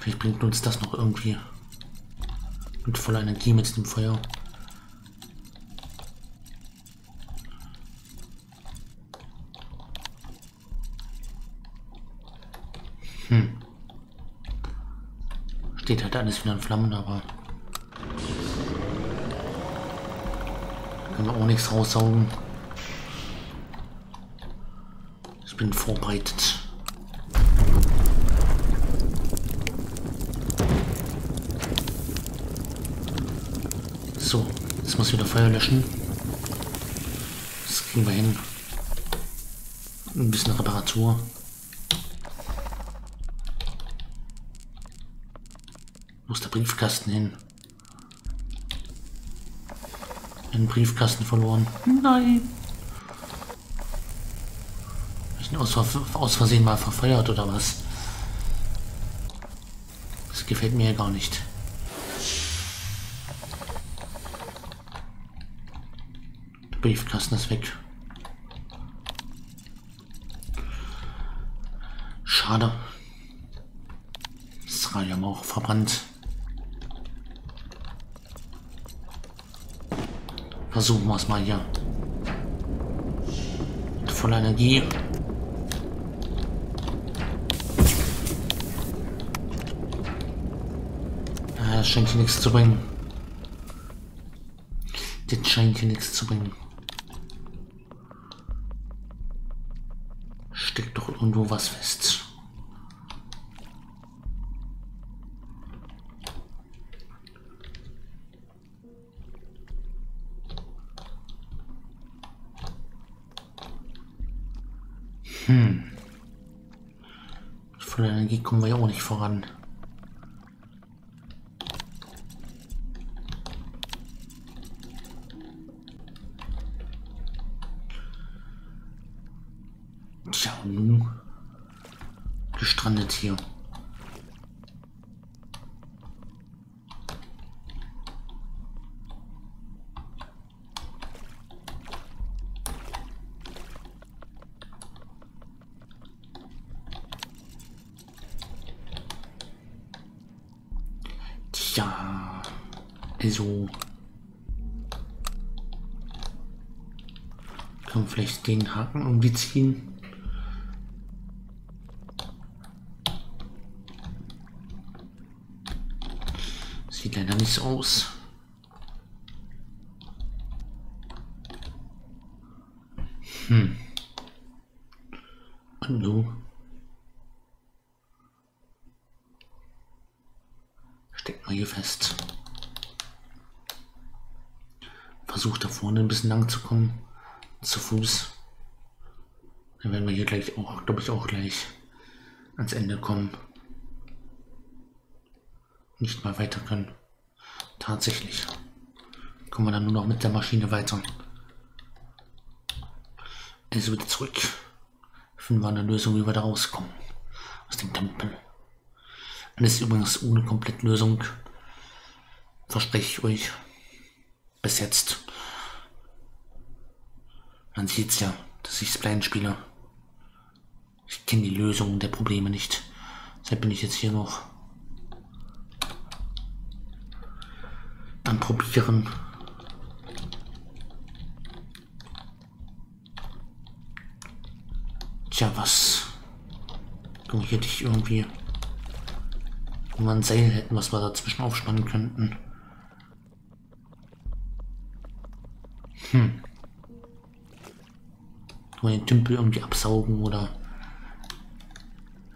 Vielleicht bringt uns das noch irgendwie mit voller Energie mit dem Feuer. Hm. Steht halt alles wieder in Flammen, aber können wir auch nichts raussaugen. Ich bin vorbereitet. So, jetzt muss ich wieder Feuer löschen. Das kriegen wir hin. Ein bisschen Reparatur. Wo ist der Briefkasten hin? Den Briefkasten verloren. Nein. Ich ihn aus, aus Versehen mal verfeuert oder was? Das gefällt mir ja gar nicht. Der Briefkasten ist weg. Schade. Das Radium auch verbrannt. Versuchen wir es mal hier. Mit voller Energie. Das scheint hier nichts zu bringen. Das scheint hier nichts zu bringen. Steckt doch irgendwo was fest. Hm. Von der Energie kommen wir ja auch nicht voran. Tja, und nun gestrandet hier. Tja, also kann vielleicht den Haken irgendwie ziehen. Sieht leider nicht so aus. Hm. Und du? Steckt mal hier fest. Versucht da vorne ein bisschen lang zu kommen. Zu Fuß. Dann werden wir hier gleich auch, glaube ich, auch gleich ans Ende kommen. Nicht mal weiter können. Tatsächlich. Kommen wir dann nur noch mit der Maschine weiter. Also wieder zurück. Finden wir eine Lösung, wie wir da rauskommen. Aus dem Tempel. Alles übrigens ohne Komplettlösung. Verspreche ich euch. Bis jetzt. Man sieht's ja, dass ich Spline spiele. Ich kenne die Lösungen der Probleme nicht. Deshalb bin ich jetzt hier noch am Probieren. Tja, was? Hätte ich irgendwie wenn wir ein Seil hätten, was wir dazwischen aufspannen könnten. Hm. Nur den Tümpel irgendwie absaugen oder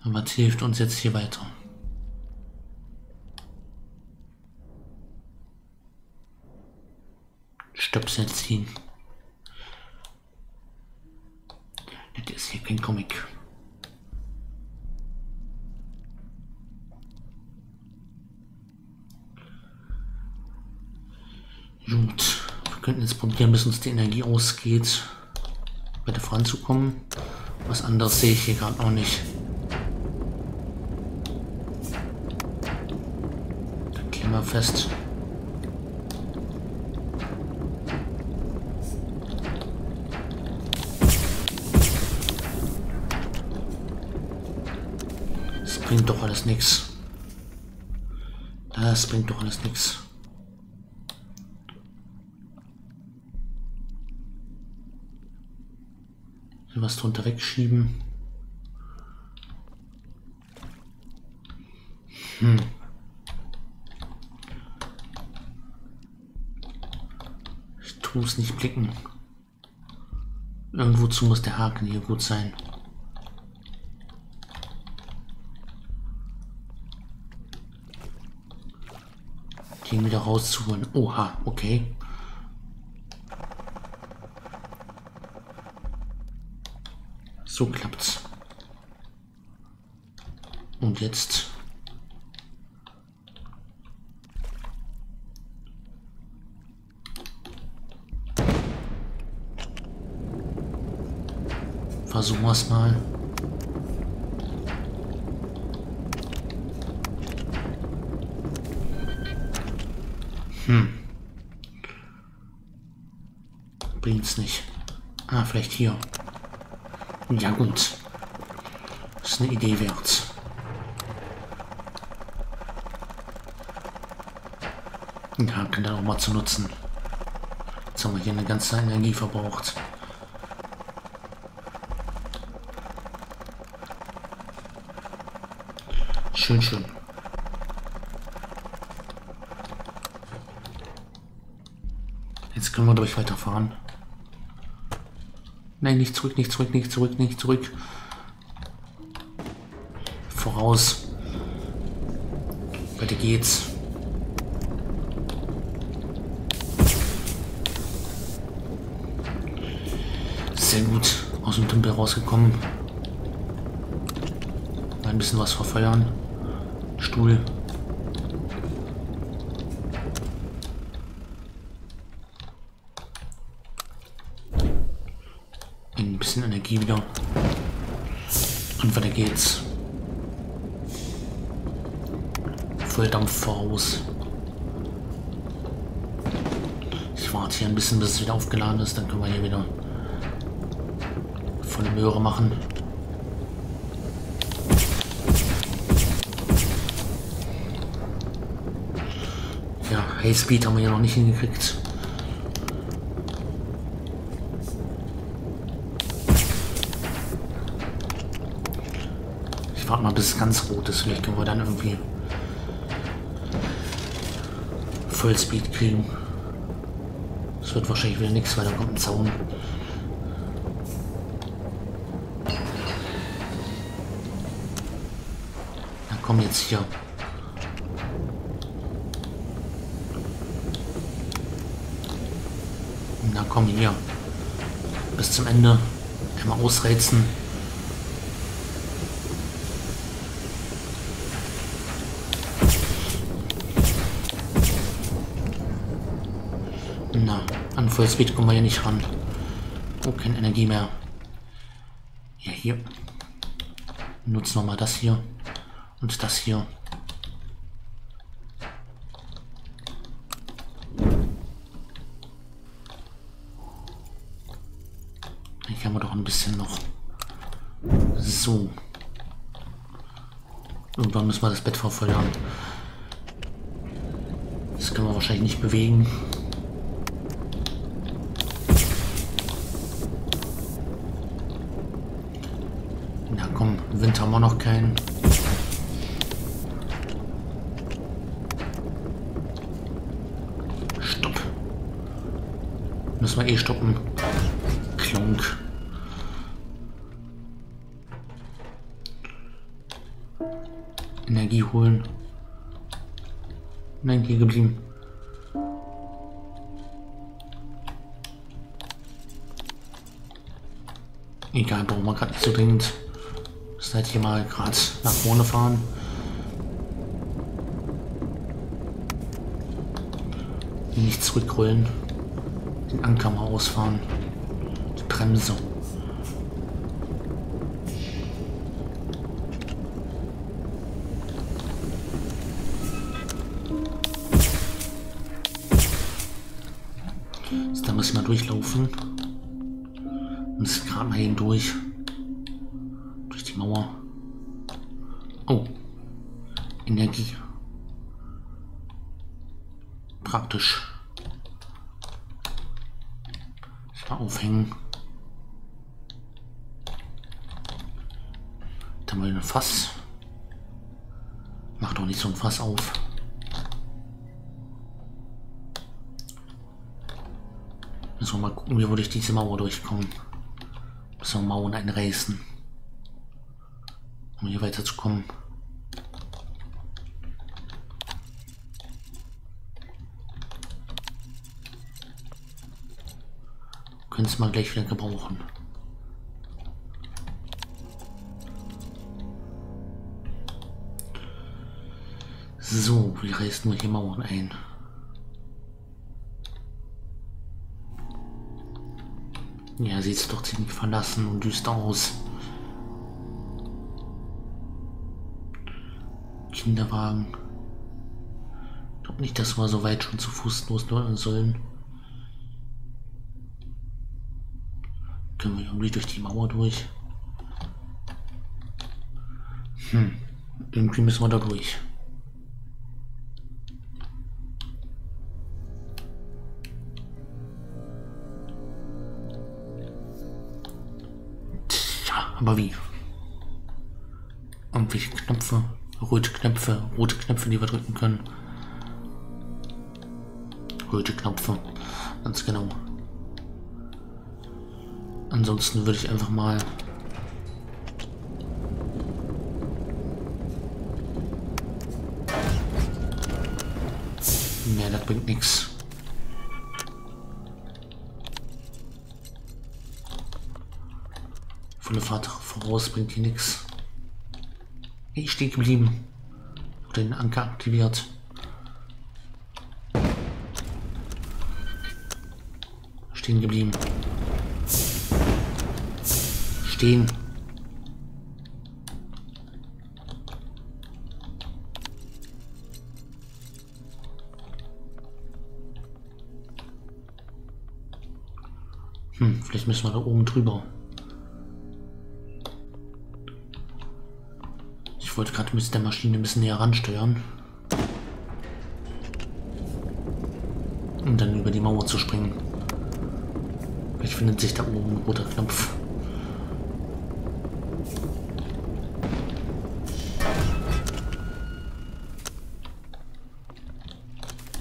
was hilft uns jetzt hier weiter? Stöpsel ziehen. Das ist hier kein Comic. Gut, wir könnten jetzt probieren, bis uns die Energie ausgeht, weiter voranzukommen. Was anderes sehe ich hier gerade noch nicht. Dann gehen wir fest. Das bringt doch alles nichts. Das bringt doch alles nichts. Was drunter wegschieben. Hm. Ich tue es nicht blicken. Irgendwozu muss der Haken hier gut sein. Den wieder rauszuholen. Oha, okay. So klappt's. Und jetzt Versuchen wir es mal. Hm. Bringt's nicht. Ah, vielleicht hier. Ja gut. ist eine Idee wert. Ja, kann dann auch mal zu nutzen. Jetzt haben wir hier eine ganze Energie verbraucht. Schön, schön. Jetzt können wir durch weiterfahren. Nein, nicht zurück, nicht zurück, nicht zurück, nicht zurück. Voraus. Weiter geht's. Sehr gut aus dem Tempel rausgekommen. Ein bisschen was verfeuern. Stuhl. Ein bisschen Energie wieder. Und weiter geht's. Volldampf voraus. Ich warte hier ein bisschen, bis es wieder aufgeladen ist. Dann können wir hier wieder volle Möhre machen. Highspeed haben wir ja noch nicht hingekriegt. Ich warte mal, bis es ganz rot ist. Vielleicht können wir dann irgendwie Vollspeed kriegen. Das wird wahrscheinlich wieder nichts, weil da kommt ein Zaun. Dann kommen jetzt hier Na komm hier. Bis zum Ende. Einmal ausreizen. Na, an Vollspeed kommen wir hier nicht ran. Oh, keine Energie mehr. Ja, hier. Nutzen wir mal das hier. Und das hier. ein bisschen noch. So. Irgendwann müssen wir das Bett verfeuern. Das können wir wahrscheinlich nicht bewegen. Na Winter haben wir noch keinen. Stopp. Müssen wir eh stoppen. Klonk. Energie holen. Nein, hier geblieben. Egal, brauchen wir gerade nicht so dringend. Seid hier mal gerade nach vorne fahren. Nicht zurückrollen. Den Anker mal ausfahren. Die Bremse. müssen wir durchlaufen. Und gerade mal hindurch. Durch Fass. Mach doch nicht so ein Fass auf. Müssen wir mal gucken, wie würde ich diese Mauer durchkommen. Müssen wir Mauern einreißen. Um hier weiterzukommen. Können es mal gleich wieder gebrauchen. So, wir reißen nur hier Mauern ein. Ja, sieht doch ziemlich verlassen und düster aus. Kinderwagen. Ich glaube nicht, dass wir so weit schon zu Fuß los sollen. Können wir irgendwie durch die Mauer durch? Hm, irgendwie müssen wir da durch. Aber wie? Irgendwelche Knöpfe, rote Knöpfe, rote Knöpfe, die wir drücken können. Rote Knöpfe, ganz genau. Ansonsten würde ich einfach mal Nee, das bringt nichts. Volle Fahrt voraus bringt hier nichts. Ich stehe geblieben. Den Anker aktiviert. Stehen geblieben. Stehen. Hm, vielleicht müssen wir da oben drüber. Ich wollte gerade mit der Maschine ein bisschen näher ransteuern. Um dann über die Mauer zu springen. Vielleicht findet sich da oben ein roter Knopf.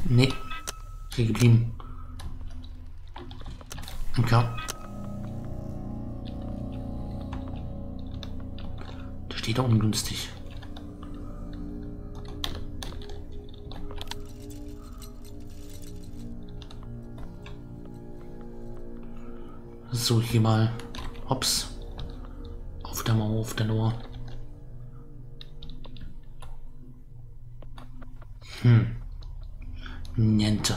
Nee. Hier geblieben. Okay. Der steht da ungünstig. So, hier mal. Hops. Auf der Mauer, auf der Mauer. Hm. Niente.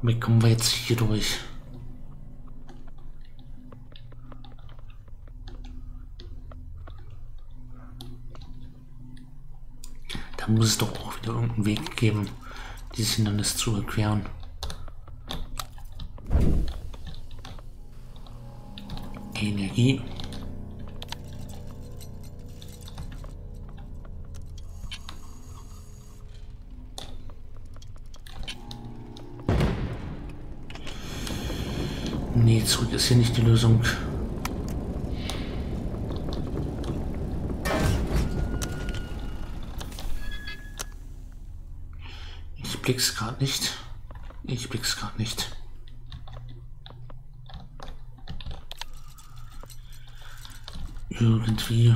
Wie kommen wir jetzt hier durch? Da muss es doch auch wieder irgendeinen Weg geben, dieses Hindernis zu überqueren. Energie. Nee, zurück ist hier nicht die Lösung. Blick's gerade nicht. Ich blick's gerade nicht. Irgendwie.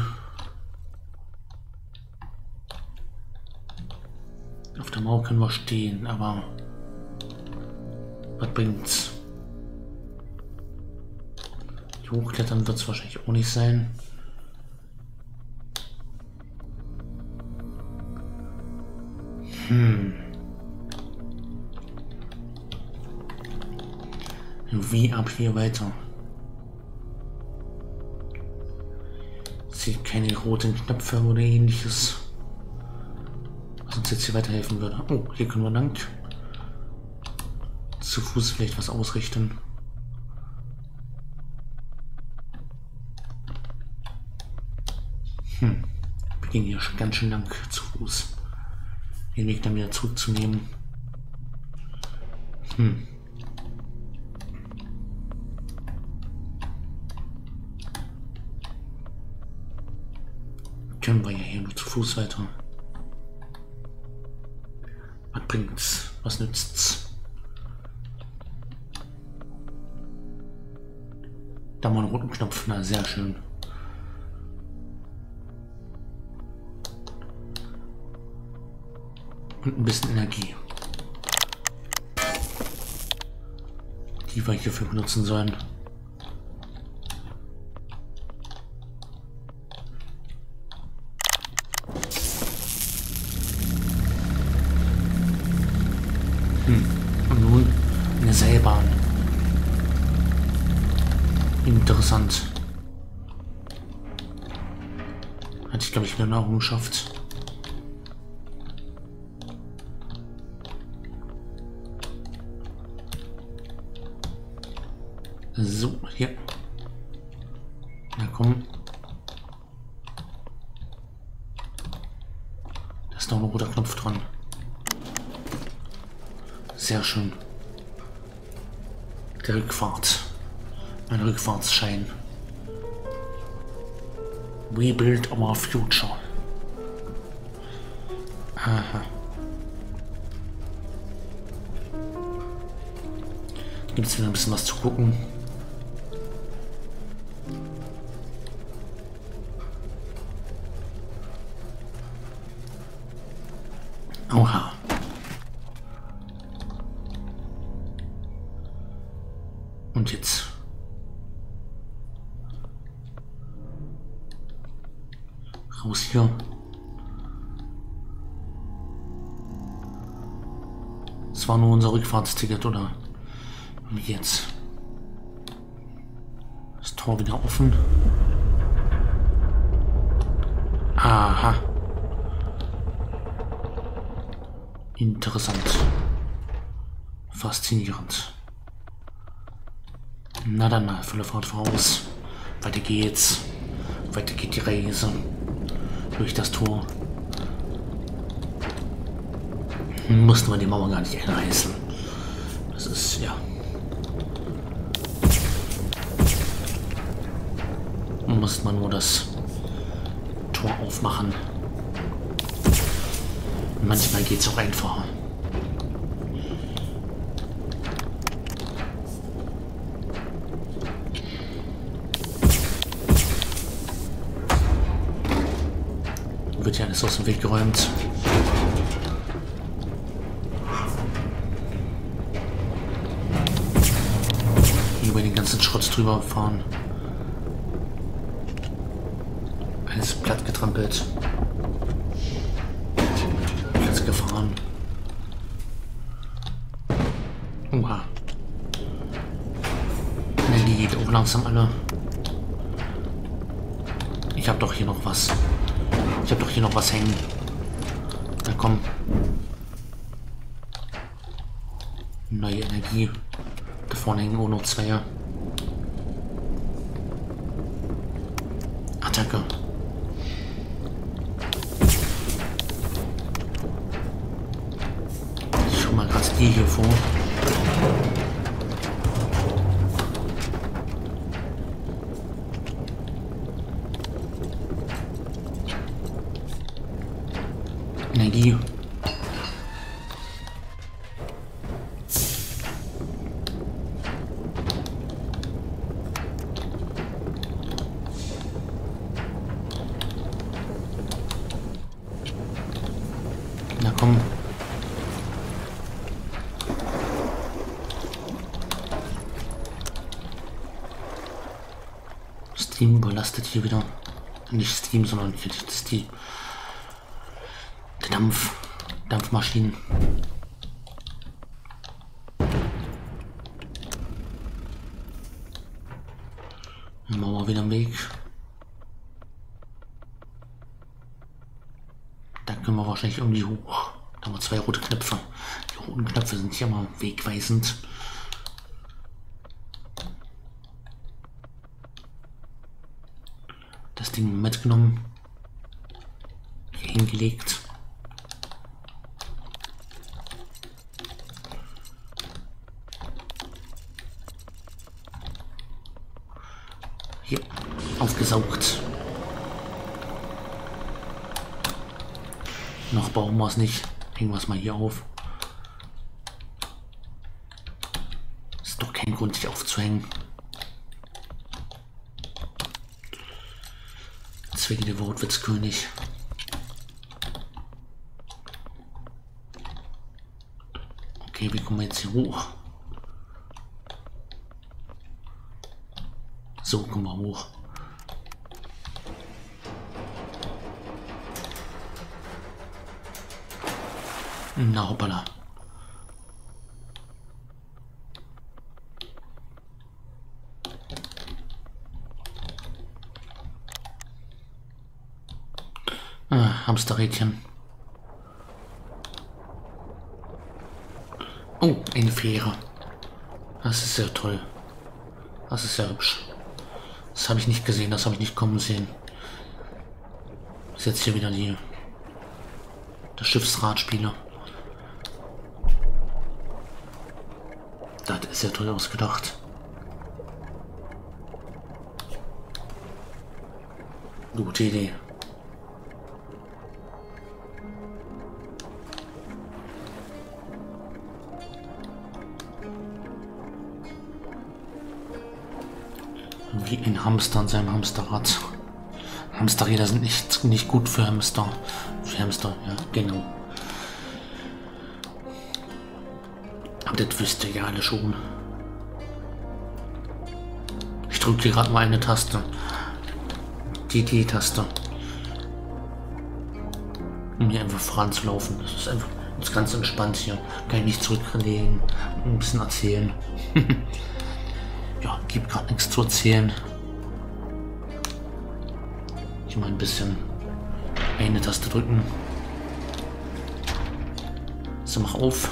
Auf der Mauer können wir stehen, aber was bringt's? Hochklettern wird es wahrscheinlich auch nicht sein. Hm. Wie ab hier weiter? Sieht keine roten Knöpfe oder ähnliches. Was uns jetzt hier weiterhelfen würde. Oh, hier können wir lang. zu Fuß vielleicht was ausrichten. Hm. Wir gehen hier schon ganz schön lang zu Fuß. Den Weg dann wieder zurückzunehmen. Hm. Können wir ja hier nur zu Fuß weiter. Was bringt's? Was nützt's? Da mal einen roten Knopf, na sehr schön. Und ein bisschen Energie. Die wir hierfür benutzen sollen. Eine Errungenschaft. So, hier. Na komm. Da ist noch ein roter Knopf dran. Sehr schön. Der Rückfahrt. Mein Rückfahrtsschein. We build our future. Aha. Gibt es wieder ein bisschen was zu gucken? Rückfahrtsticket, oder? Jetzt. Das Tor wieder offen. Aha. Interessant. Faszinierend. Na dann mal, volle Fahrt voraus. Weiter geht's. Weiter geht die Reise. Durch das Tor. Mussten wir die Mauer gar nicht einreißen. Ist, ja. Muss man nur das Tor aufmachen. Manchmal geht es auch einfacher. Wird ja alles aus dem Weg geräumt. Ganzen Schrott drüber fahren. Alles platt getrampelt. Platz gefahren. Oha. Energie geht auch langsam alle. Ich habe doch hier noch was. Ich habe doch hier noch was hängen. Na komm. Neue Energie. Da vorne hängen auch noch zwei. Attacke. Ich schau mal gerade die hier vor. Energie. Na komm. Steam überlastet hier wieder. Nicht Steam, sondern die der Dampf. Dampfmaschinen. Dann machen wir wieder einen Weg. Da können wir wahrscheinlich irgendwie hoch. Da haben wir zwei rote Knöpfe. Die roten Knöpfe sind hier mal wegweisend. Das Ding mitgenommen. Hier hingelegt. Bauen wir es nicht. Hängen wir es mal hier auf. Ist doch kein Grund, sich aufzuhängen. Zwecke der Wortwitzkönig. Okay, wie kommen wir jetzt hier hoch? So kommen wir hoch. Na hoppala. Ah, Hamsterrädchen. Oh, eine Fähre. Das ist sehr toll. Das ist sehr hübsch. Das habe ich nicht gesehen, das habe ich nicht kommen sehen. Das ist jetzt hier wieder die der Schiffsradspieler. Das ja toll ausgedacht. Gute Idee. Wie ein Hamster in seinem Hamsterrad. Hamsterräder sind nicht, nicht gut für Hamster. Für Hamster, ja, genau. Aber das wüsste ja alle schon. Ich drücke hier gerade mal eine Taste. Die D-Taste. Um hier einfach voranzulaufen. Das ist einfach das ist ganz entspannt hier. Kann ich nicht zurücklegen. Ein bisschen erzählen. ja, gibt gerade nichts zu erzählen. Ich mal ein bisschen eine Taste drücken. So, mach auf.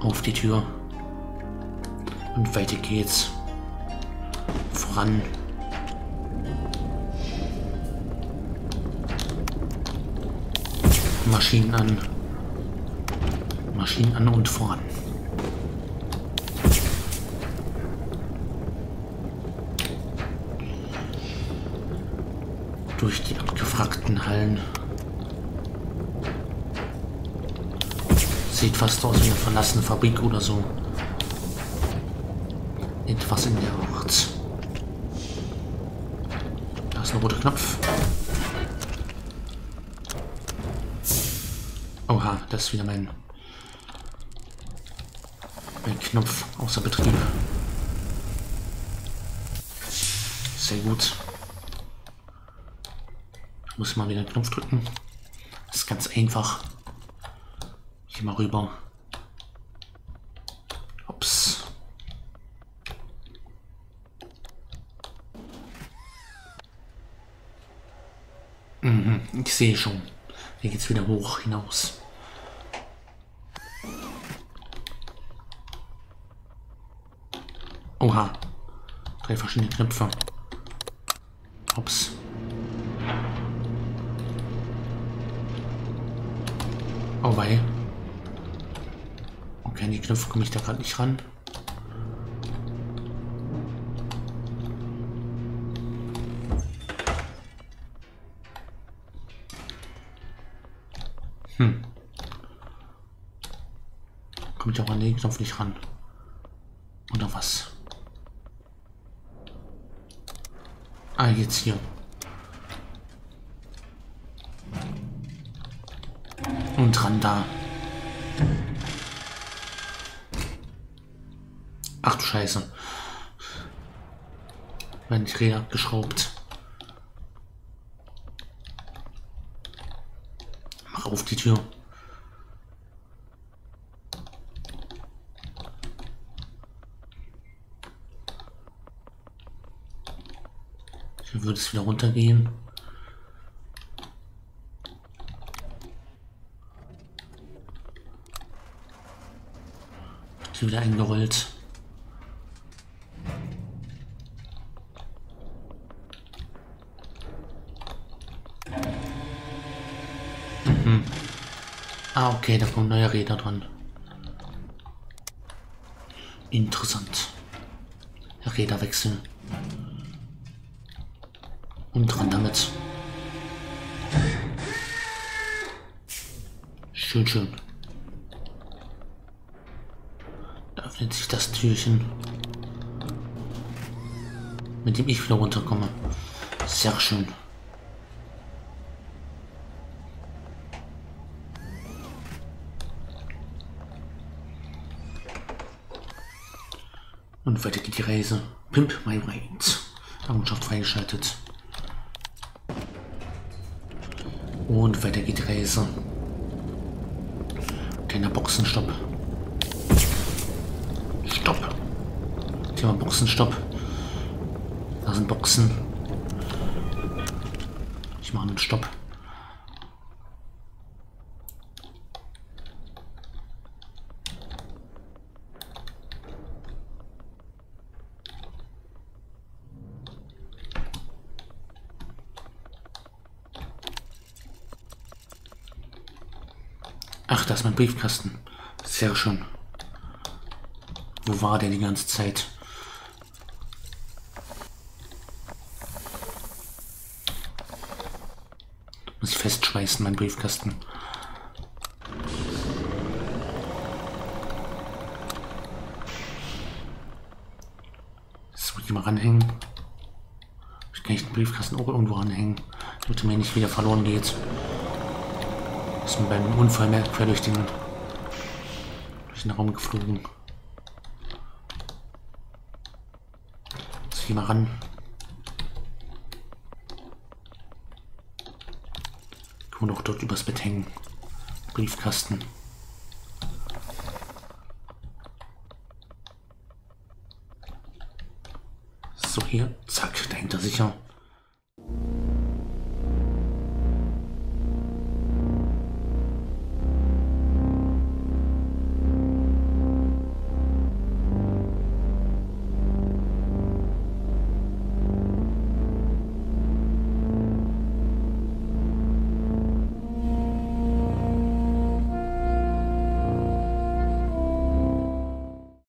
Auf die Tür. Und weiter geht's. Voran. Maschinen an. Maschinen an und voran. Durch die abgefragten Hallen. Sieht fast aus wie eine verlassene Fabrik oder so. Etwas in der Art. Da ist ein roter Knopf. Oha, das ist wieder mein, mein Knopf außer Betrieb. Sehr gut. Ich muss mal wieder den Knopf drücken. Das ist ganz einfach. Hier mal rüber. Ups. Mhm, ich sehe schon. Hier geht's wieder hoch hinaus. Oha. Drei verschiedene Knöpfe. Ups. Oh wei. Okay, an die Knöpfe komme ich da gerade nicht ran. Hm. Komme ich auch an den Knopf nicht ran. Oder was? Ah, jetzt hier. Und dran da. Ach du Scheiße. Wenn ich Räder abgeschraubt. Mach auf die Tür. Hier würde es wieder runtergehen. Hier wieder eingerollt. Hm. Ah, okay, da kommen neue Räder dran. Interessant. Räderwechsel. Und dran damit. Schön, schön. Da öffnet sich das Türchen, mit dem ich wieder runterkomme. Sehr schön. Und weiter geht die Reise. Pimp My Ride. Errungenschaft freigeschaltet. Und weiter geht die Reise. Kleiner Boxenstopp. Stopp. Thema Boxenstopp. Da sind Boxen. Ich mache einen Stopp. Ach, da ist mein Briefkasten. Sehr schön. Wo war der die ganze Zeit? Muss ich festschweißen, mein Briefkasten. Das muss ich mal ranhängen. Ich kann ich den Briefkasten auch irgendwo ranhängen, damit er mir nicht wieder verloren geht. Ist mir beim Unfall mehr quer durch den, durch den Raum geflogen. Jetzt geh mal ran. Kann man doch dort übers Bett hängen. Briefkasten. So, hier. Zack, dahinter sicher.